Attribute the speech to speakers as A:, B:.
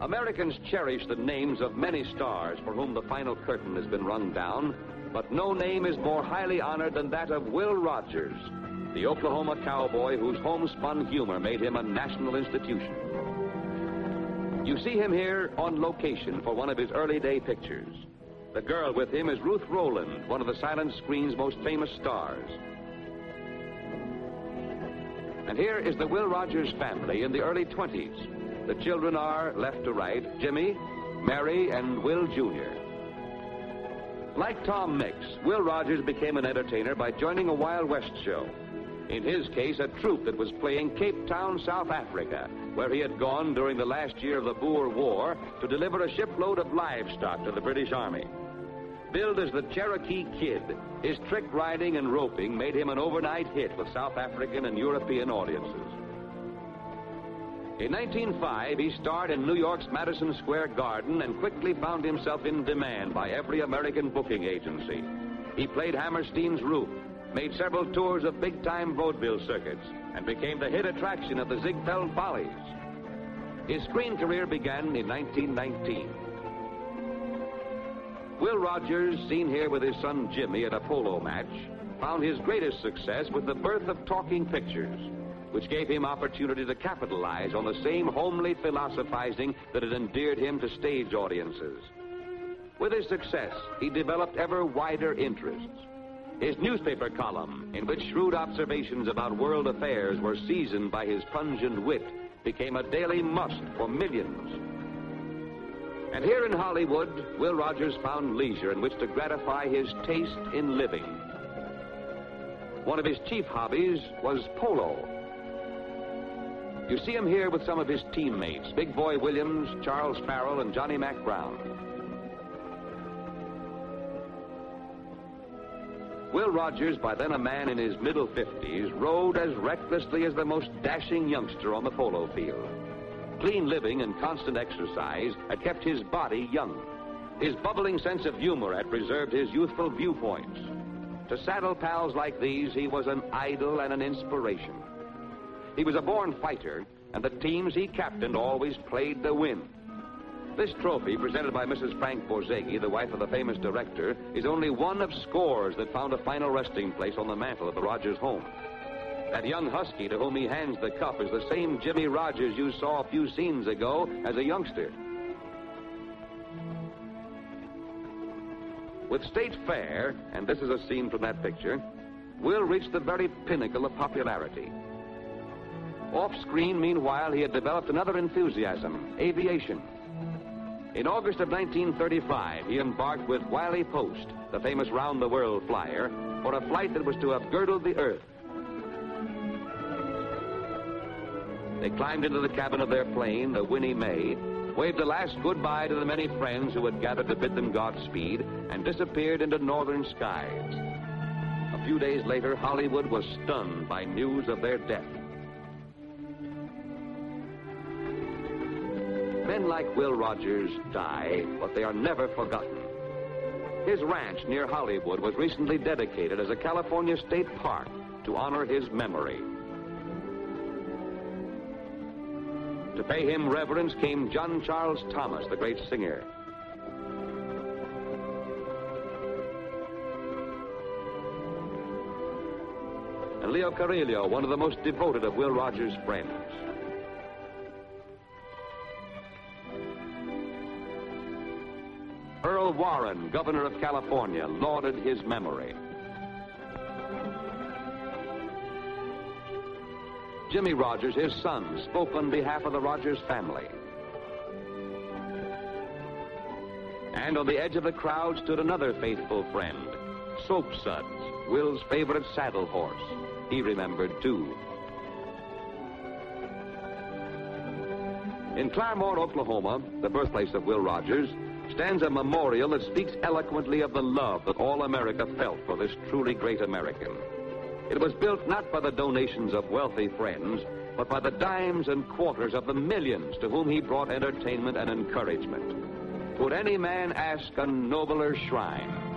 A: Americans cherish the names of many stars for whom the final curtain has been run down, but no name is more highly honored than that of Will Rogers, the Oklahoma cowboy whose homespun humor made him a national institution. You see him here on location for one of his early day pictures. The girl with him is Ruth Roland, one of the silent screen's most famous stars. And here is the Will Rogers family in the early 20s. The children are, left to right, Jimmy, Mary, and Will Jr. Like Tom Mix, Will Rogers became an entertainer by joining a Wild West show. In his case, a troupe that was playing Cape Town, South Africa, where he had gone during the last year of the Boer War to deliver a shipload of livestock to the British Army. Billed as the Cherokee Kid, his trick riding and roping made him an overnight hit with South African and European audiences. In 1905, he starred in New York's Madison Square Garden and quickly found himself in demand by every American booking agency. He played Hammerstein's Roof, made several tours of big-time vaudeville circuits, and became the hit attraction of the Ziegfeld Follies. His screen career began in 1919. Will Rogers, seen here with his son Jimmy at a polo match, found his greatest success with the birth of talking pictures which gave him opportunity to capitalize on the same homely philosophizing that had endeared him to stage audiences. With his success, he developed ever wider interests. His newspaper column, in which shrewd observations about world affairs were seasoned by his pungent wit, became a daily must for millions. And here in Hollywood, Will Rogers found leisure in which to gratify his taste in living. One of his chief hobbies was polo. You see him here with some of his teammates, Big Boy Williams, Charles Farrell, and Johnny Mack Brown. Will Rogers, by then a man in his middle 50s, rode as recklessly as the most dashing youngster on the polo field. Clean living and constant exercise had kept his body young. His bubbling sense of humor had preserved his youthful viewpoints. To saddle pals like these, he was an idol and an inspiration. He was a born fighter, and the teams he captained always played to win. This trophy, presented by Mrs. Frank Borzage, the wife of the famous director, is only one of scores that found a final resting place on the mantel of the Rogers home. That young husky to whom he hands the cup is the same Jimmy Rogers you saw a few scenes ago as a youngster. With State Fair, and this is a scene from that picture, we'll reach the very pinnacle of popularity. Off screen, meanwhile, he had developed another enthusiasm aviation. In August of 1935, he embarked with Wiley Post, the famous round the world flyer, for a flight that was to have girdled the earth. They climbed into the cabin of their plane, the Winnie Mae, waved a last goodbye to the many friends who had gathered to bid them Godspeed, and disappeared into northern skies. A few days later, Hollywood was stunned by news of their death. Men like Will Rogers die, but they are never forgotten. His ranch near Hollywood was recently dedicated as a California state park to honor his memory. To pay him reverence came John Charles Thomas, the great singer. And Leo Carrillo, one of the most devoted of Will Rogers' friends. Earl Warren, governor of California, lauded his memory. Jimmy Rogers, his son, spoke on behalf of the Rogers family. And on the edge of the crowd stood another faithful friend, Soap Suds, Will's favorite saddle horse. He remembered, too. In Claremore, Oklahoma, the birthplace of Will Rogers, stands a memorial that speaks eloquently of the love that all America felt for this truly great American. It was built not by the donations of wealthy friends, but by the dimes and quarters of the millions to whom he brought entertainment and encouragement. Could any man ask a nobler shrine?